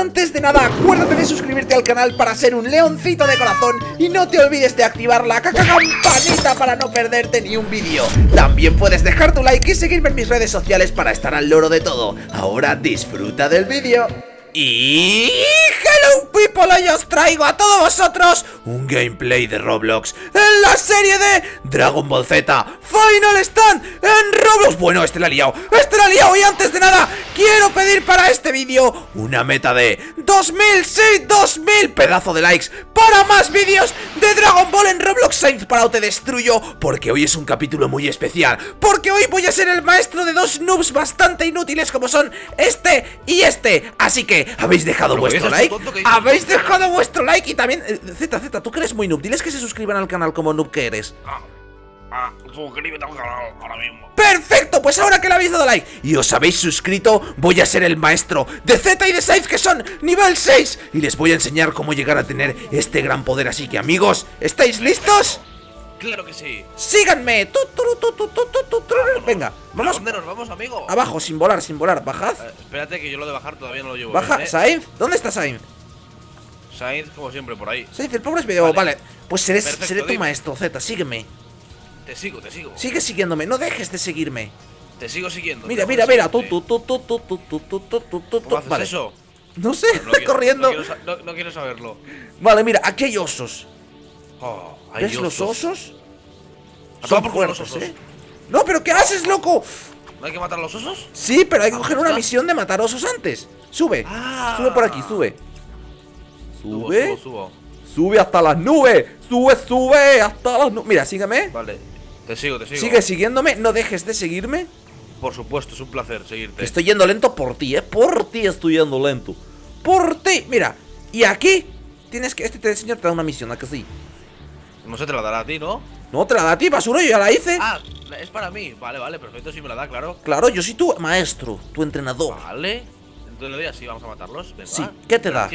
Antes de nada, acuérdate de suscribirte al canal para ser un leoncito de corazón y no te olvides de activar la caca campanita para no perderte ni un vídeo. También puedes dejar tu like y seguirme en mis redes sociales para estar al loro de todo. Ahora disfruta del vídeo. Y... Hello people, hoy os traigo a todos vosotros un gameplay de Roblox en la serie de Dragon Ball Z. Final Stand en Roblox. Bueno, este la ha liado, este la ha liado. Y antes de nada quiero pedir para este vídeo una meta de 2000, sí, 2000 pedazo de likes para más vídeos de Dragon Ball en Roblox Saints. Para o te destruyo porque hoy es un capítulo muy especial porque hoy voy a ser el maestro de dos noobs bastante inútiles como son este y este. Así que habéis dejado vuestro like Habéis dejado vuestro like y también eh, Z, Tú que eres muy noob Diles que se suscriban al canal como noob que eres Ah, ah, suscríbete al canal ahora mismo. ¡Perfecto! Pues ahora que le habéis dado like y os habéis suscrito, voy a ser el maestro de Z y de Saif que son nivel 6 y les voy a enseñar cómo llegar a tener este gran poder. Así que amigos, ¿estáis listos? Claro que sí. ¡Síganme! Tu, tu, tu. Venga, ¿A vamos dónde nos vamos, amigo? abajo, sin volar, sin volar. Bajad. Eh, espérate que yo lo de bajar todavía no lo llevo. Baja, bien, ¿eh? ¿Dónde está Saif? Sainz, como siempre, por ahí. Saif, el pobre es medio. Vale, Vale. pues seré, Perfecto, seré tu maestro, Z, sígueme. Te sigo, te sigo. Sigue siguiéndome, no dejes de seguirme. Te sigo siguiendo. Mira, mira, mira. Tu, tu, tu, tu, tu, tu, tu, tu, tu. ¿Cómo haces Vale. eso? No sé, No está quiero- corriendo. No quiero, no- quiero saberlo. Vale, mira, aquí hay osos. Oh, hay ¿Ves los osos? Son los fuertes, osos. ¿eh? No, pero ¿qué haces, loco? ¿No hay que matar a los osos? Sí, pero hay que Ah, coger pues una misión de matar osos antes. Sube. Ah. Sube por aquí, sube. Sube. subo, subo. Sube hasta las nubes. Sube, sube hasta las nubes. Mira, sígueme. Vale. Te sigo, te sigo. Sigue siguiéndome. No dejes de seguirme. Por supuesto, es un placer seguirte. Estoy yendo lento por ti, ¿eh? Por ti estoy yendo lento. Por ti. Mira. Y aquí tienes que... Este señor te da una misión, ¿a que sí? No se te la dará a ti, ¿no? No, te la da a ti, basura. Yo ya la hice. Ah, es para mí. Vale, vale, perfecto. Si me la da, claro. Claro, yo soy tu maestro, tu entrenador. Vale. Entonces le doy así, vamos a matarlos. Venga. Sí, ¿qué te da?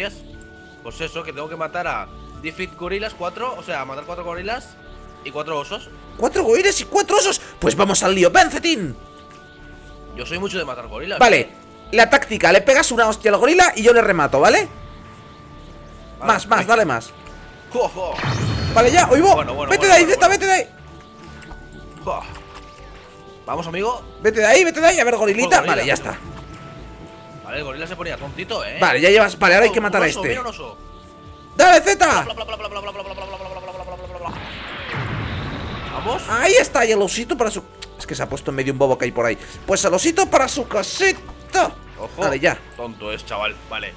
Pues eso, que tengo que matar a Defeat Gorilas 4, o sea, matar 4 gorilas y 4 osos. Cuatro goires y cuatro osos. Pues vamos al lío. ¡Ven, Cetín! Yo soy mucho de matar gorilas. Vale, la táctica, le pegas una hostia al gorila y yo le remato, ¿vale? Vale, más, más, dale más. Vale, ya, oigo. Bueno, bueno, vete bueno, de ahí, Zeta, bueno. vete de ahí. Vamos, amigo. Vete de ahí, vete de ahí. A ver, gorilita. Vale, ya está. Vale, el gorila se ponía tontito, ¿eh? Vale, ya llevas. Vale, ahora hay que Oh, matar a este. ¡Dale, Zeta! Vamos. Ahí está, y el osito para su. Es que se ha puesto en medio un bobo que hay por ahí. Pues el osito para su casita. Ojo. Vale, ya. Tonto es, chaval. Vale.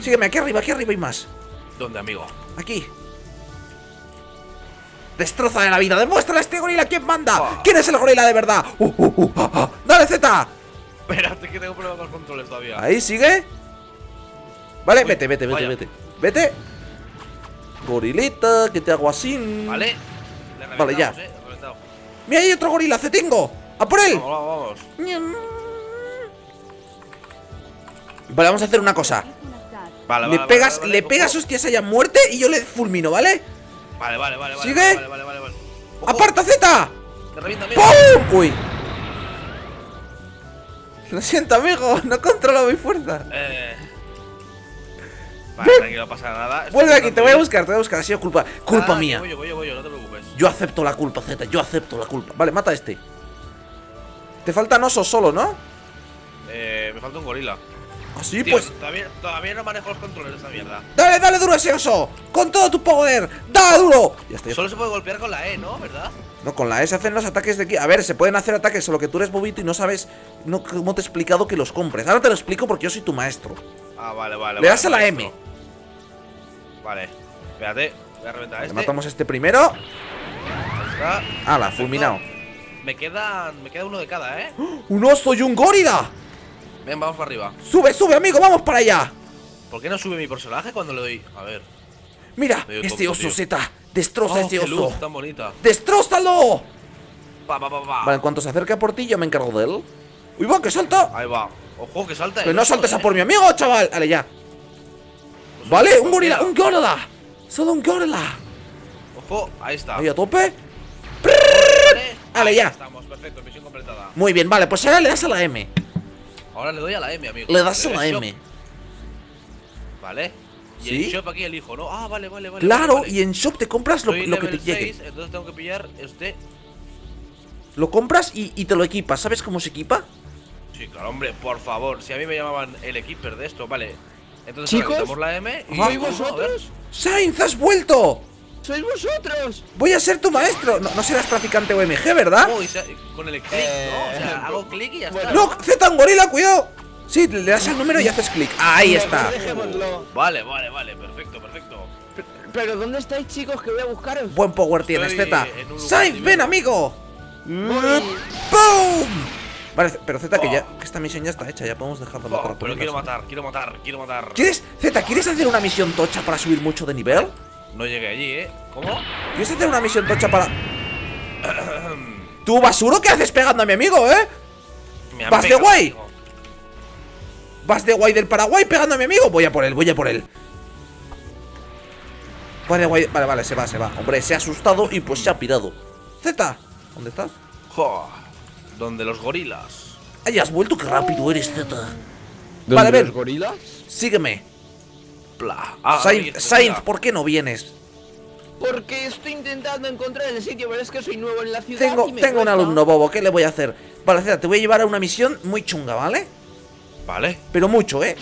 Sígueme, aquí arriba, aquí arriba y más. ¿Dónde, amigo? Aquí. Destroza de la vida. Demuéstrale a este gorila quién manda. Ah. ¿Quién es el gorila de verdad? Uh, uh, uh, ah, ah. ¡Dale, Z! Espérate que tengo problemas con los controles todavía. Ahí, sigue. Vale, Uy, vete, vete, vete, vaya. vete. Vete. Gorilita, que te hago así. Vale. Le Vale, ya. eh, le. Mira, hay otro gorila, Cetingo. ¡A por él! Vamos, vamos, vamos. Vale, vamos a hacer una cosa. Vale, Le vale, pegas, vale, le pegas hostias allá a muerte y yo le fulmino, ¿vale? Vale, vale, vale. ¿Sigue? Vale, vale, vale, vale. ¡Aparta, Z! Te revienta, amigo. ¡Pum! ¡Uy! Lo siento, amigo, no controlo mi fuerza. Eh. Vale, tranquilo, no pasa nada. Estoy Vuelve aquí, te voy a buscar, te voy a buscar, ha sido culpa. Culpa Ah, mía. Voy yo, voy voy no te preocupes. Yo acepto la culpa, Z, yo acepto la culpa. Vale, mata a este. Te faltan osos solo, ¿no? Eh, me falta un gorila. Así Tío, pues. todavía, todavía no manejo los controles de esta mierda. Dale, dale duro a ese oso. Con todo tu poder. Dale duro. Ya está. Solo se puede golpear con la E, ¿no? ¿Verdad? No, con la S hacen los ataques de aquí. A ver, se pueden hacer ataques, solo que tú eres bobito y no sabes no, cómo te he explicado que los compres. Ahora te lo explico porque yo soy tu maestro. Ah, vale, vale. Le vale, das a la maestro. M. Vale. Espérate, voy a reventar a Le este. matamos a este primero. Ala, Perfecto. fulminado. Me quedan. Me queda uno de cada, ¿eh? ¡Un oso y un gorila! Ven, vamos para arriba. ¡Sube, sube, amigo! ¡Vamos para allá! ¿Por qué no sube mi personaje cuando le doy? A ver. Mira, este tonto, oso. Z. Destroza Oh, este qué oso. luz tan bonita. ¡Destrózalo! Pa, pa, pa, pa. Vale, en cuanto se acerque por ti, yo me encargo de él. ¡Uy, va, que salta! Ahí va. Ojo, que salta. Que no oso, saltes a ¿eh? por mi amigo, chaval. Vale, ya. Pues Vale, un gorila, un gorila. Solo un gorila. Ojo, ahí está. Ahí a tope. Vale, ya. Estamos, perfecto, misión completada. Muy bien, vale, pues ahora le das a la M. Ahora le doy a la M, amigo. Le das a la M. Vale. Y ¿Sí? en shop aquí elijo, ¿no? Ah, vale, vale, vale. Claro, vale, vale. y en shop te compras lo, que te level llegue. 6, entonces tengo que pillar este. Lo compras y, y te lo equipas. ¿Sabes cómo se equipa? Sí, claro, hombre, por favor. Si a mí me llamaban el equiper de esto, vale. Entonces Chicos, ahora la M y. ¿sois ¿Sois a ver. vosotros? ¡Sainz, has vuelto! ¡Sois vosotros! Voy a ser tu maestro. No, no serás traficante OMG, ¿verdad? Con el clic, Eh, ¿no? O sea, hago clic y ya bueno. está. No, Z, un gorila, cuidado. Sí, le das al número y haces clic. Ahí está. Dejémoslo. Vale, vale, vale, perfecto, perfecto. Pero ¿dónde estáis, chicos? Que voy a buscaros. Buen power tienes, Estoy Z. lugar Sainz, divino. ven, amigo. Voy. ¡Boom! Vale, pero Z, que Oh. ya que esta misión ya está hecha, ya podemos dejarlo Oh, para pero quiero matar, quiero matar, quiero matar. ¿Quieres, Z, ¿quieres hacer una misión tocha para subir mucho de nivel? No llegué allí, ¿eh? ¿Cómo? ¿Quieres hacer una misión tocha para...? ¿Tú, basuro, qué haces pegando a mi amigo, eh? Vas de guay. amigo. ¿Vas de guay del Paraguay pegando a mi amigo? Voy a por él, voy a por él. Vale, guay. Vale, vale, se va, se va. Hombre, se ha asustado y pues se ha pirado. Z, ¿dónde estás? Jo, Donde los gorilas. Ay, has vuelto, qué rápido eres, Z. ¿Dónde Vale, ven. los gorilas? Sígueme. Bla. Ah, Sainz, Sainz. ¿por qué no vienes? Porque estoy intentando encontrar el sitio, pero es que soy nuevo en la ciudad. Tengo, y me tengo un alumno bobo, ¿qué le voy a hacer? Vale, te voy a llevar a una misión muy chunga, ¿vale? Vale. Pero mucho, ¿eh?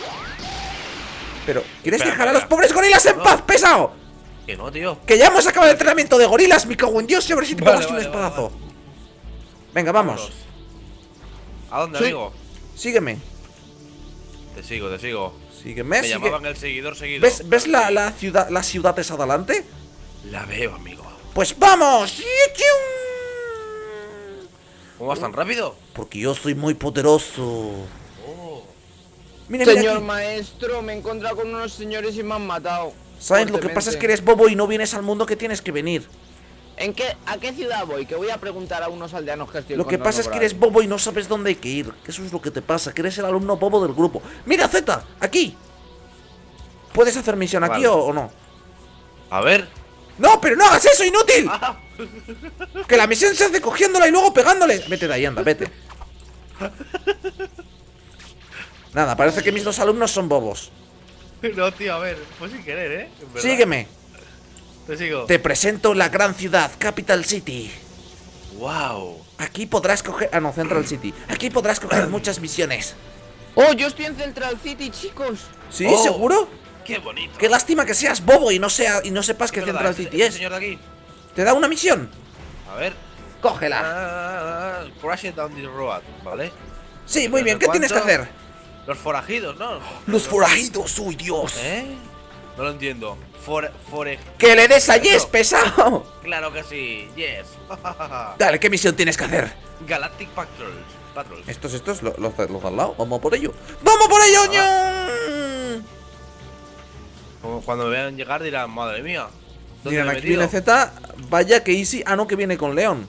Pero, ¿quieres Espera, dejar a los pobres gorilas en No. paz, pesado? Que no, tío. Que ya hemos acabado el entrenamiento de gorilas, me cago en Dios, y a ver si te Vale, pegas un vale, espadazo. Venga, vamos. Vámonos. ¿A dónde, Sí. amigo? Sígueme. Te sigo, te sigo. Sígueme, Me sigue- llamaban el seguidor seguido. ¿Ves, ves la, la ciudad, las ciudades adelante? La veo, amigo. Pues vamos. ¿Cómo vas tan rápido? Porque yo soy muy poderoso. Oh. Mira, mira Señor aquí. maestro, me he encontrado con unos señores y me han matado. Sainz, lo que pasa es que eres bobo y no vienes al mundo que tienes que venir. ¿En qué, ¿A qué ciudad voy? Que voy a preguntar a unos aldeanos que estoy Lo que pasa es que eres bobo y no sabes dónde hay que ir. Que eso es lo que te pasa, que eres el alumno bobo del grupo. Mira, Z, aquí. ¿Puedes hacer misión aquí o, o no? A ver. ¡No, pero no hagas eso, inútil! Ah, Que la misión se hace cogiéndola y luego pegándole. Vete de ahí, anda, vete. Nada, parece que mis dos alumnos son bobos. no, tío, a ver. Fue sin querer, ¿eh? Sígueme. Te sigo. Te presento la gran ciudad, Capital City. Wow. Aquí podrás coger... Ah, no, Central City. Aquí podrás coger muchas misiones. Oh, yo estoy en Central City, chicos. ¿Sí? Oh. ¿Seguro? Qué bonito. Qué lástima que seas bobo y no, sea, y no sepas que Central este- City es. señor de aquí. ¿Te da una misión? A ver. Cógela. Ah, crash it down the road, ¿vale? Sí, muy bien. ¿Qué tienes que hacer? Los forajidos, ¿no? Los forajidos, uy Dios. ¿Eh? No lo entiendo. For. Que le des a Yes, pesado. Claro que sí. Yes. Dale, ¿qué misión tienes que hacer? Galactic Patrols. Patrols. Estos, estos, los, los, de- los de al lado. Vamos por ello. ¡Vamos por ello, ño! Como cuando me vean llegar dirán, madre mía. ¿Dónde Miren, me aquí viene Z. Vaya que easy. Ah, no, que viene con León.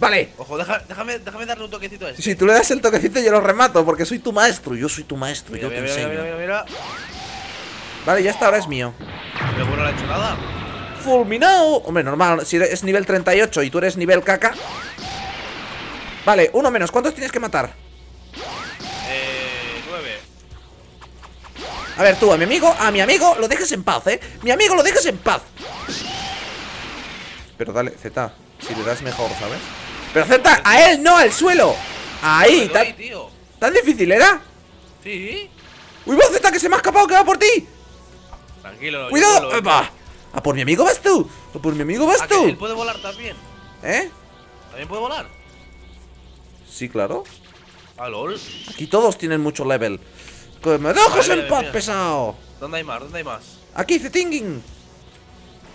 Vale. Ojo, deja- déjame, déjame darle un toquecito a este. Si tú le das el toquecito, yo lo remato. Porque soy tu maestro. Yo soy tu maestro. Mira, Yo te mira, mira, enseño. Vale, ya está, ahora es mío. Pero bueno, no le he hecho nada. Fulminado. Hombre, normal. Si es nivel 38 y tú eres nivel caca. Vale, uno menos. ¿Cuántos tienes que matar? Eh. Nueve. A ver, tú, a mi amigo, a mi amigo lo dejes en paz, ¿eh? Mi amigo lo dejes en paz. Pero dale, Z, si le das mejor, ¿sabes? Pero Z, a él, no, al suelo. Ahí, Me tan, doy, tío. tan difícil era. Sí. Uy, va, Z, que se me ha escapado, que va por ti. Tranquilo. Cuidado. vuelo. Va. A por mi amigo vas tú. A por mi amigo vas Ah, que él tú. puede volar también. ¿Eh? ¿También puede volar? Sí, claro. Ah, lol. Aquí todos tienen mucho level. Que me Vale, en paz, pesado. ¿Dónde hay más? ¿Dónde hay más? Aquí, Zetinging.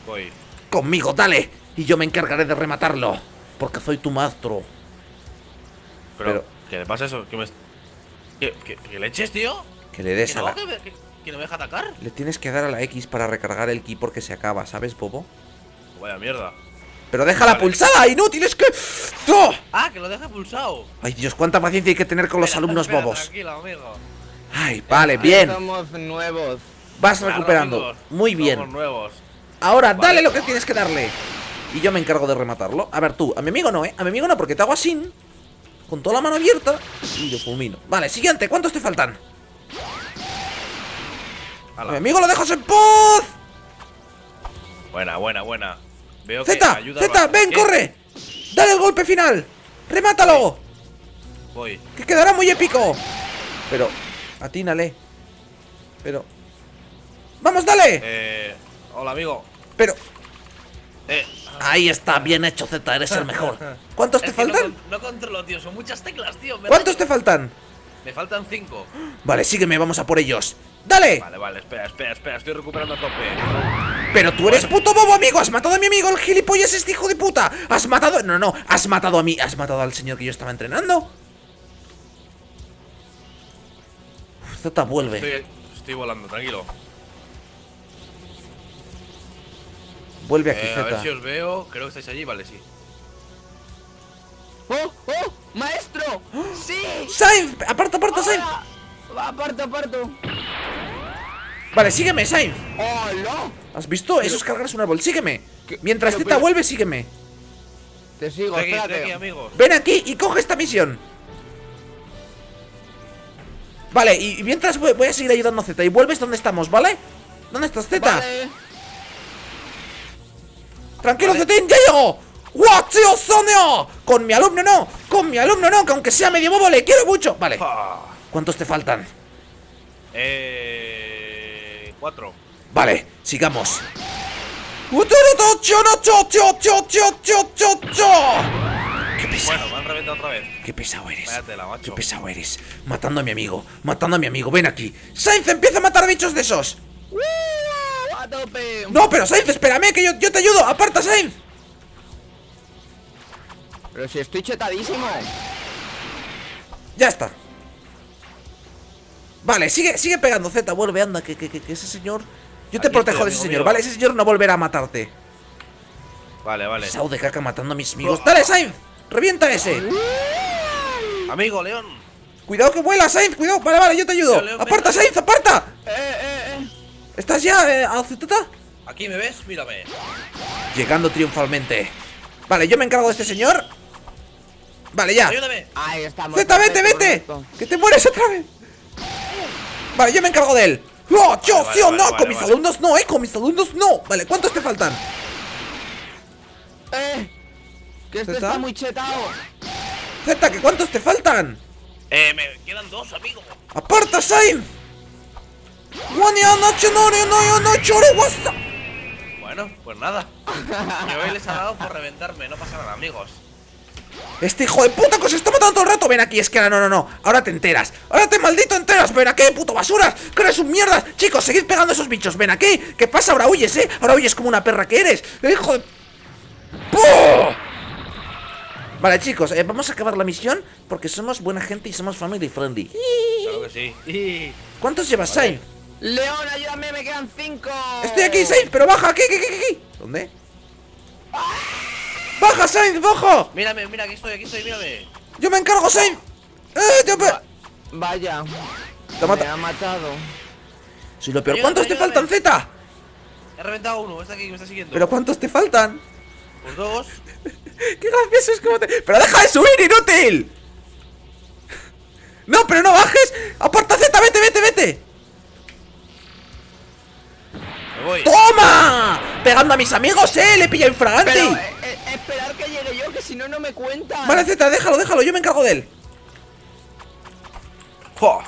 Voy. Conmigo, dale. Y yo me encargaré de rematarlo. Porque soy tu maestro. Pero, Pero- ¿qué le pasa eso? ¿Qué me... ¿Qué, qué, qué leches, tío? Que le des ¿Que a la... que, me- que- que no me deja atacar? Le tienes que dar a la X para recargar el ki porque se acaba, ¿sabes, Bobo? Vaya mierda. Pero déjala Vale. pulsada, inútil, es que... ¡No! Ah, que lo deja pulsado. Ay, Dios, cuánta paciencia hay que tener con los alumnos espera, bobos. Tranquilo, amigo. Ay, vale, bien. Somos nuevos. Vas Claro, recuperando. amigos, Muy somos bien. nuevos. Ahora, Vale. dale lo que tienes que darle. Y yo me encargo de rematarlo. A ver, tú, a mi amigo no, ¿eh? A mi amigo no, porque te hago así. Con toda la mano abierta. Y lo fulmino. Vale, siguiente, ¿cuántos te faltan? Mi amigo lo dejas en paz. Buena, buena, buena. Veo que Z, ayuda Z, bastante. ven, ¿Qué? corre. Dale el golpe final. Remátalo. Voy. Que quedará muy épico. Pero, atínale. Pero. ¡Vamos, dale! Eh. Hola, amigo. Pero. Eh. Ahí está, bien hecho, Z, eres el mejor. ¿Cuántos te Es que no faltan? con- No, controlo, tío. Son muchas teclas, tío. ¿Cuántos te faltan? Me faltan cinco. Vale, sígueme, vamos a por ellos. ¡Dale! Vale, vale, espera, espera, espera. Estoy recuperando a tope. Pero tú eres puto bobo, amigo. Has matado a mi amigo, el gilipollas este hijo de puta. Has matado. No, no, has matado a mí. Has matado al señor que yo estaba entrenando. Uf, Z vuelve. Estoy, estoy volando, tranquilo. Vuelve aquí, Eh, a ver si os veo. Creo que estáis allí. Vale, sí. ¡Oh, oh! ¡Maestro! ¡Sí! ¡Sainz! ¡Aparta, aparta, Sainz! Va, Aparto, aparto. Vale, sígueme, Sainz. ¡Hola! ¿Has visto? Eso es cargarse un árbol. Sígueme. ¿Qué? Mientras Z pero- vuelve, sígueme. Te sigo, espérate. aquí, amigos. Ven aquí y coge esta misión. Vale, y mientras voy, voy a seguir ayudando a Z. Y vuelves donde estamos, ¿vale? ¿Dónde estás, Z? Vale. Tranquilo, Vale. Zetín, ya llegó. ¡Guau, tío, Sonia! Con mi alumno no, con mi alumno no, que aunque sea medio bobo le quiero mucho. Vale. ¿cuántos te faltan? Eh. Cuatro. Vale, sigamos. ¡Qué pesado! Bueno, me han reventado otra vez. ¡Qué pesado eres! Vaya tela, ¡Qué pesado eres! Matando a mi amigo, matando a mi amigo, ven aquí. ¡Sainz, empieza a matar bichos de esos! ¡A tope! No, pero Sainz, espérame, que yo, yo te ayudo. ¡Aparta, Sainz! Pero si estoy chetadísimo. Ya está. Vale, sigue, sigue pegando, Z, vuelve, anda, que, que, que- que ese señor... Yo te Aquí protejo estoy, de ese señor, mío. ¿vale? Ese señor no volverá a matarte. Vale, vale. Pesado de caca matando a mis amigos. ¡Dale, Sainz! ¡Revienta ese! Amigo, León. Cuidado que vuela, Sainz, cuidado. Vale, vale, yo te ayudo. ¡Aparta. Sainz, aparta! ¡Eh, eh, eh! ¿Estás ya, eh, a Z? ¿Aquí me ves? Mírame. Llegando triunfalmente. Vale, yo me encargo de este señor. Vale, ya. Ayúdame. Ahí estamos. Z, vete, vete. Que te mueres otra vez. Vale, yo me encargo de él. ¡Oh, yo, Vale, sí o no! vale, con mis vale. alumnos no, eh, con mis alumnos no. Vale, ¿cuántos te faltan? ¡Eh! Que este ¿Zeta? está muy chetado. Z, ¿que cuántos te faltan? Eh, me quedan dos, amigo. ¡Aparta, no, no, no, no, guasta! Bueno, pues nada. Y hoy les ha dado por reventarme. No pasa nada, amigos. Este hijo de puta que se está matando todo el rato. Ven aquí, es que ahora no, no, no. Ahora te enteras. Ahora te maldito enteras. Ven aquí, puto basuras. Que eres un mierda. Chicos, seguid pegando a esos bichos. Ven aquí. ¿Qué pasa? Ahora huyes, eh. Ahora huyes como una perra que eres. Hijo de. ¡Puh! Vale, chicos, eh, vamos a acabar la misión porque somos buena gente y somos family friendly. Claro que sí. ¿Cuántos llevas, Sain? León, ayúdame, me quedan cinco. Estoy aquí, Sainz, pero baja, aquí, aquí, aquí, aquí. ¿Dónde? ¡Baja, Sainz, baja! Mírame, mira, aquí estoy, aquí estoy, mírame. ¡Yo me encargo, Sainz! ¡Eh, me... Va- Vaya. Te mata- Me ha matado. Soy lo peor. Ayúdame, ¿Cuántos te faltan, Z? He reventado uno, está aquí, me está siguiendo. ¿Pero cuántos te faltan? Pues dos. ¡Qué gracioso es como te... ¡Pero deja de subir, inútil! ¡No, pero no bajes! ¡Aparta, Z! ¡Vete, vete, vete! Me voy. ¡Toma! Pegando a mis amigos, ¿eh? Le pilla infragante. Pero, eh, esperar que llegue yo, que si no, no me cuenta. Vale, Z, déjalo, déjalo. Yo me encargo de él. ¡Fua!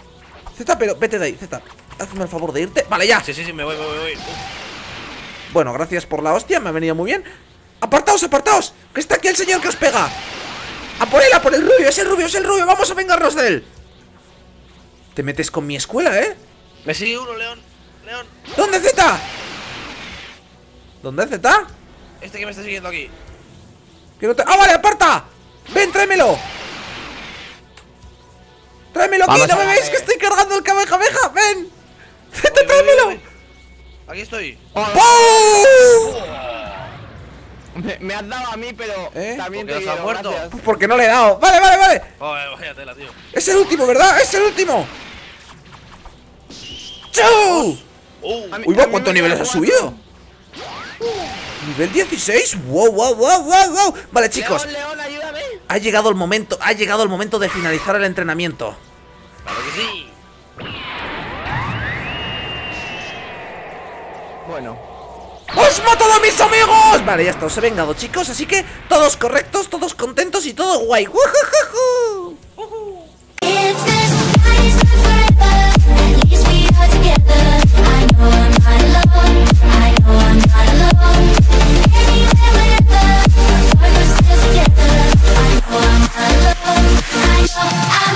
Z, pero vete de ahí, Z. Hazme el favor de irte. Vale, ya. Sí, sí, sí, me voy, me voy, me voy. Uf. Bueno, gracias por la hostia, me ha venido muy bien. ¡Apartaos, apartaos! ¡Que está aquí el señor que os pega! ¡A por él, a por el rubio! ¡Es el rubio, es el rubio! ¡Vamos a vengarnos de él! Te metes con mi escuela, ¿eh? Me sigue uno, León. León. ¿Dónde, Z? ¿Dónde, Z? Este que me está siguiendo aquí. Que no te- ¡Ah, vale, aparta! ¡Ven, tráemelo! ¡Tráemelo aquí! Vamos ¡No me veis que estoy cargando el cabejabeja! ¡Ven! ¡Z, Voy, voy, tráemelo! Aquí estoy. ¡Pum! Me, me has dado a mí, pero ¿Eh? también Porque te nos ha quiero, muerto. gracias. Porque no le he dado. Vale, vale, vale. Joder, vaya tela, tío. Es el último, ¿verdad? Es el último. ¡Chau! Uh, Uy, va, ¿cuántos niveles has subido? Nivel 16. Wow, wow, wow, wow, wow. Vale, chicos. León, León, ayúdame. Ha llegado el momento, ha llegado el momento de finalizar el entrenamiento. claro que sí. Bueno. ¡Os matado a mis amigos! Vale, ya está, os he vengado, chicos Así que todos correctos, todos contentos y todo guay ¡Wujujuju! I